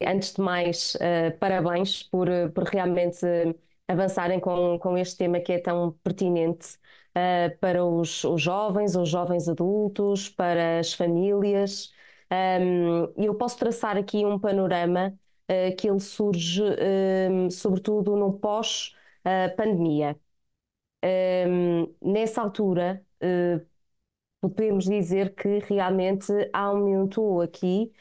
antes de mais, uh, parabéns por, por realmente avançarem com, com este tema que é tão pertinente uh, para os, os, jovens, os jovens adultos, para as famílias. Um, eu posso traçar aqui um panorama uh, que ele surge, um, sobretudo no pós-pandemia. Um, nessa altura, uh, podemos dizer que realmente aumentou aqui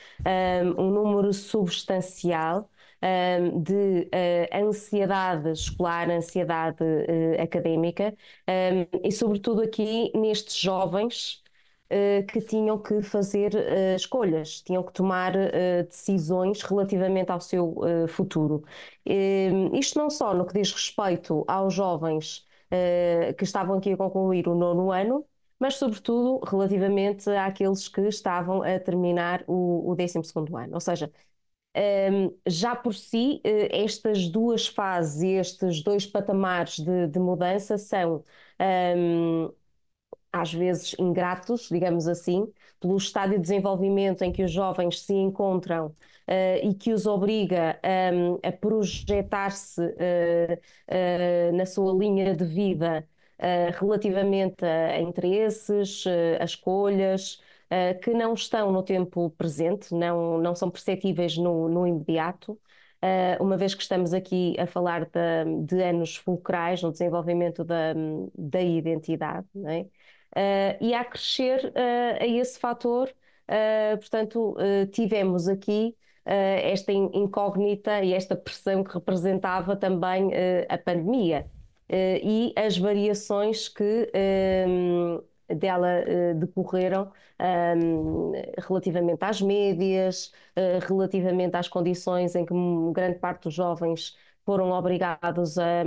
um, um número substancial um, de uh, ansiedade escolar, ansiedade uh, académica um, e, sobretudo, aqui nestes jovens. Uh, que tinham que fazer escolhas, tinham que tomar decisões relativamente ao seu futuro. isto não só no que diz respeito aos jovens que estavam aqui a concluir o nono ano, mas sobretudo relativamente àqueles que estavam a terminar o, o 12 ano. Ou seja, um, já por si, uh, estas duas fases, estes dois patamares de, de mudança são um, às vezes ingratos, digamos assim, pelo estádio de desenvolvimento em que os jovens se encontram uh, e que os obriga um, a projetar-se uh, uh, na sua linha de vida relativamente a interesses, a escolhas, uh, que não estão no tempo presente, não, não são perceptíveis no, no imediato, uma vez que estamos aqui a falar de, de anos fulcrais no desenvolvimento da, da identidade, é? e a crescer a esse fator, portanto, tivemos aqui esta incógnita e esta pressão que representava também a pandemia. E as variações que dela uh, decorreram um, ehm, relativamente às médias, uh, relativamente às condições em que grande parte dos jovens foram obrigados a,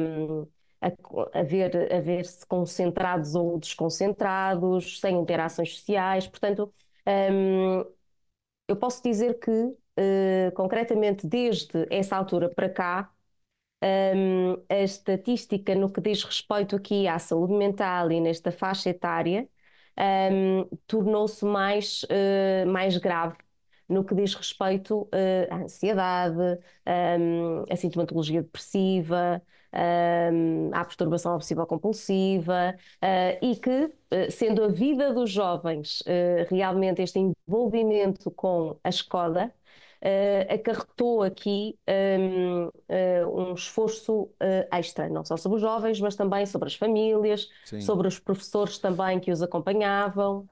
a, a ver, a ver-se concentrados ou desconcentrados, sem interações sociais. Portanto, um, ehm, eu posso dizer que, uh, concretamente, desde essa altura para cá, um, a estatística no que diz respeito aqui à saúde mental e nesta faixa etária um, tornou-se mais, uh, mais grave no que diz respeito uh, à ansiedade, um, à sintomatologia depressiva, um, à perturbação obsessiva compulsiva uh, e que, sendo a vida dos jovens realmente este envolvimento com a escola, acarretou aqui um, eh, um esforço uh, extra, não só sobre os jovens, mas também sobre as famílias, Sim. sobre os professores também que os acompanhavam.